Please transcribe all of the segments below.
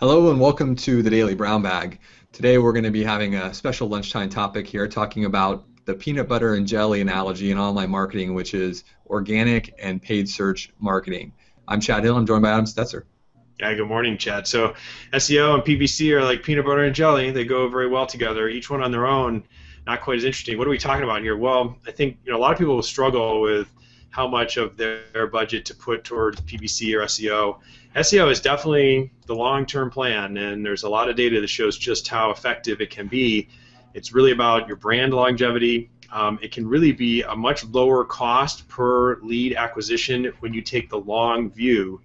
Hello and welcome to the Daily Brown Bag. Today we're going to be having a special lunchtime topic here talking about the peanut butter and jelly analogy in online marketing, which is organic and paid search marketing. I'm Chad Hill. I'm joined by Adam Stetzer. Yeah, good morning, Chad. So SEO and PPC are like peanut butter and jelly. They go very well together, each one on their own. Not quite as interesting. What are we talking about here? Well, I think you know a lot of people struggle with how much of their budget to put towards PPC or SEO. SEO is definitely the long-term plan, and there's a lot of data that shows just how effective it can be. It's really about your brand longevity. Um, it can really be a much lower cost per lead acquisition when you take the long view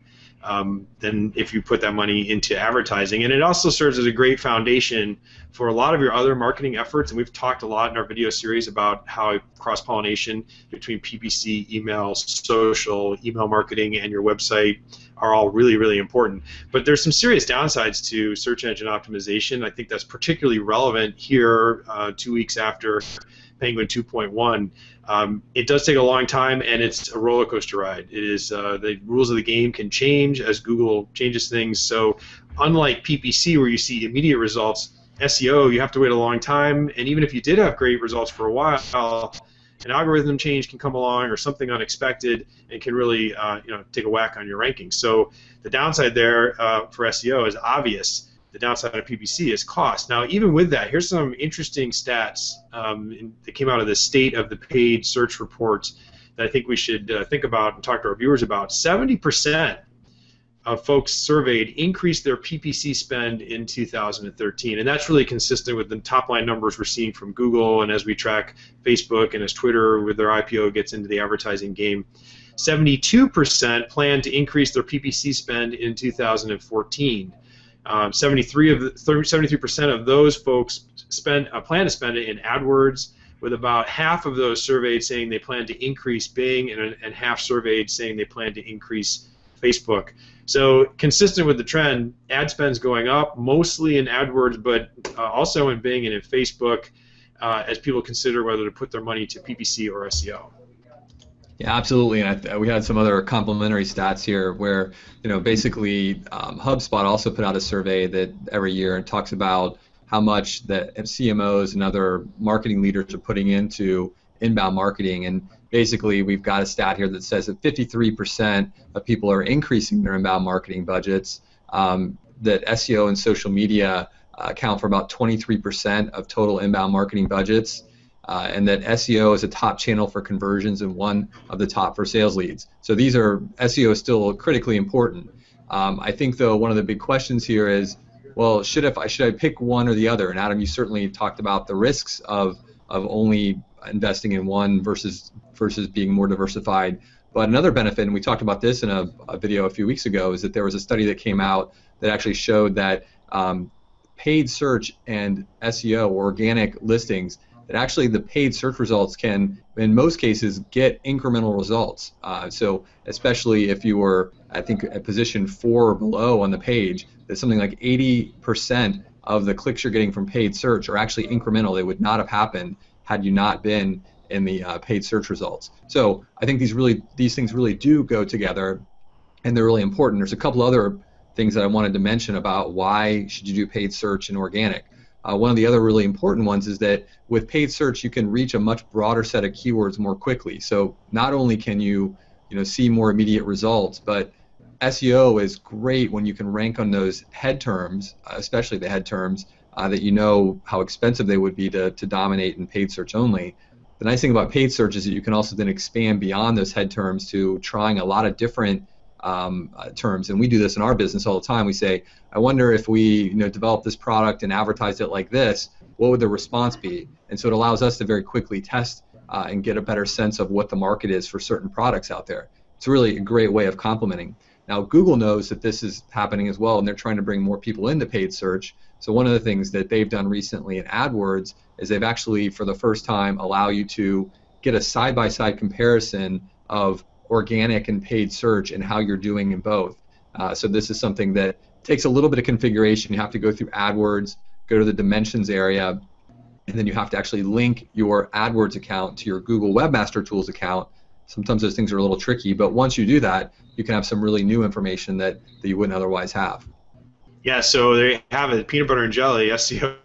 um, than if you put that money into advertising. And it also serves as a great foundation for a lot of your other marketing efforts. And we've talked a lot in our video series about how cross pollination between PPC, email, social, email marketing, and your website are all really, really important. But there's some serious downsides to search engine optimization. I think that's particularly relevant here, uh, two weeks after Penguin 2.1. Um, it does take a long time, and it's a roller coaster ride. It is uh, the rules of the game can change as Google changes things. So, unlike PPC, where you see immediate results, SEO you have to wait a long time. And even if you did have great results for a while, an algorithm change can come along or something unexpected and can really uh, you know take a whack on your rankings. So the downside there uh, for SEO is obvious the downside of PPC is cost. Now, even with that, here's some interesting stats um, in, that came out of the state of the paid search reports that I think we should uh, think about and talk to our viewers about. 70% of folks surveyed increased their PPC spend in 2013, and that's really consistent with the top line numbers we're seeing from Google and as we track Facebook and as Twitter with their IPO gets into the advertising game. 72% plan to increase their PPC spend in 2014. Um, 73 of the 73% of those folks spend uh, plan to spend it in AdWords, with about half of those surveyed saying they plan to increase Bing, and, and half surveyed saying they plan to increase Facebook. So consistent with the trend, ad spend's going up, mostly in AdWords, but uh, also in Bing and in Facebook, uh, as people consider whether to put their money to PPC or SEO. Yeah, absolutely. And th- we had some other complementary stats here where, you know, basically um, HubSpot also put out a survey that every year and talks about how much the CMOs and other marketing leaders are putting into inbound marketing. And basically, we've got a stat here that says that 53% of people are increasing their inbound marketing budgets. Um, that SEO and social media uh, account for about 23% of total inbound marketing budgets uh, and that SEO is a top channel for conversions and one of the top for sales leads. So these are SEO is still critically important. Um, I think though one of the big questions here is, well, should I should I pick one or the other? And Adam, you certainly talked about the risks of of only investing in one versus versus being more diversified. But another benefit, and we talked about this in a, a video a few weeks ago, is that there was a study that came out that actually showed that um, paid search and SEO, or organic listings, that actually the paid search results can, in most cases, get incremental results. Uh, so especially if you were, I think, at position four or below on the page, that something like 80% of the clicks you're getting from paid search are actually incremental. They would not have happened had you not been in the uh, paid search results. So I think these really these things really do go together, and they're really important. There's a couple other things that I wanted to mention about why should you do paid search and organic. Uh, one of the other really important ones is that with paid search, you can reach a much broader set of keywords more quickly. So not only can you, you know, see more immediate results, but SEO is great when you can rank on those head terms, especially the head terms uh, that you know how expensive they would be to, to dominate in paid search only. The nice thing about paid search is that you can also then expand beyond those head terms to trying a lot of different um, uh, terms, and we do this in our business all the time. We say, I wonder if we you know develop this product and advertise it like this, what would the response be? And so it allows us to very quickly test uh, and get a better sense of what the market is for certain products out there. It's really a great way of complementing. Now Google knows that this is happening as well, and they're trying to bring more people into paid search. So one of the things that they've done recently in AdWords is they've actually, for the first time, allow you to get a side-by-side comparison of organic and paid search and how you're doing in both. Uh, so this is something that takes a little bit of configuration. You have to go through AdWords, go to the dimensions area, and then you have to actually link your AdWords account to your Google Webmaster Tools account. Sometimes those things are a little tricky, but once you do that, you can have some really new information that, that you wouldn't otherwise have. Yeah, so there you have it. Peanut butter and jelly, SEO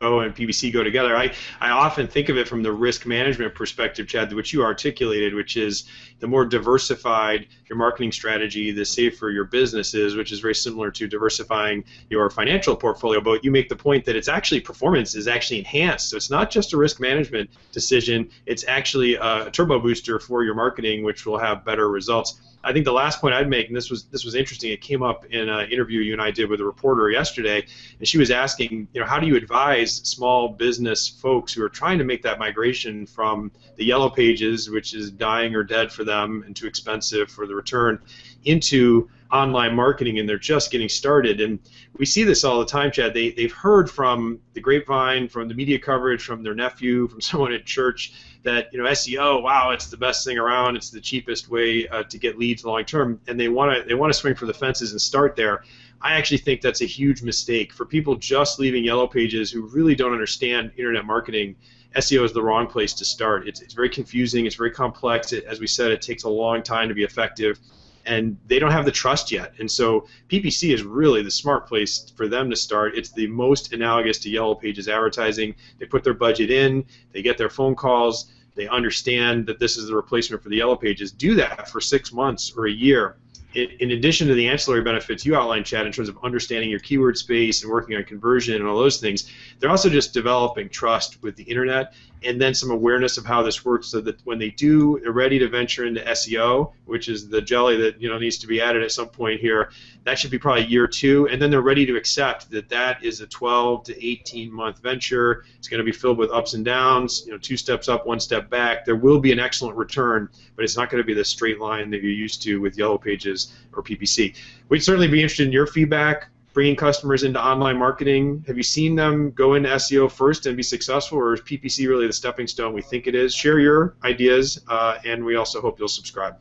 and PPC go together. I, I often think of it from the risk management perspective, Chad, which you articulated, which is the more diversified your marketing strategy, the safer your business is, which is very similar to diversifying your financial portfolio. But you make the point that it's actually performance is actually enhanced. So it's not just a risk management decision, it's actually a turbo booster for your marketing, which will have better results. I think the last point I'd make, and this was this was interesting. It came up in an interview you and I did with a reporter yesterday, and she was asking, you know, how do you advise small business folks who are trying to make that migration from the yellow pages, which is dying or dead for them and too expensive for the return, into online marketing and they're just getting started. And we see this all the time, Chad. They, they've heard from the grapevine, from the media coverage, from their nephew, from someone at church that, you know, SEO, wow, it's the best thing around. It's the cheapest way uh, to get leads long term. And they want to they want to swing for the fences and start there. I actually think that's a huge mistake for people just leaving Yellow Pages who really don't understand internet marketing. SEO is the wrong place to start. It's, it's very confusing. It's very complex. It, as we said, it takes a long time to be effective and they don't have the trust yet. And so PPC is really the smart place for them to start. It's the most analogous to Yellow Pages advertising. They put their budget in, they get their phone calls, they understand that this is the replacement for the Yellow Pages. Do that for six months or a year in addition to the ancillary benefits you outlined, Chad, in terms of understanding your keyword space and working on conversion and all those things, they're also just developing trust with the internet and then some awareness of how this works so that when they do, they're ready to venture into SEO, which is the jelly that you know needs to be added at some point here. That should be probably year two, and then they're ready to accept that that is a 12 to 18 month venture. It's going to be filled with ups and downs, you know, two steps up, one step back. There will be an excellent return, but it's not going to be the straight line that you're used to with Yellow Pages or PPC. We'd certainly be interested in your feedback bringing customers into online marketing? Have you seen them go into SEO first and be successful, or is PPC really the stepping stone we think it is? Share your ideas, uh, and we also hope you'll subscribe.